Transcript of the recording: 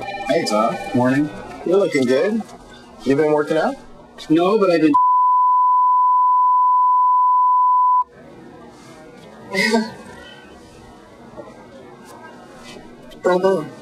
Hey, Tom. Morning. You're looking good. You been working out? No, but I did. been.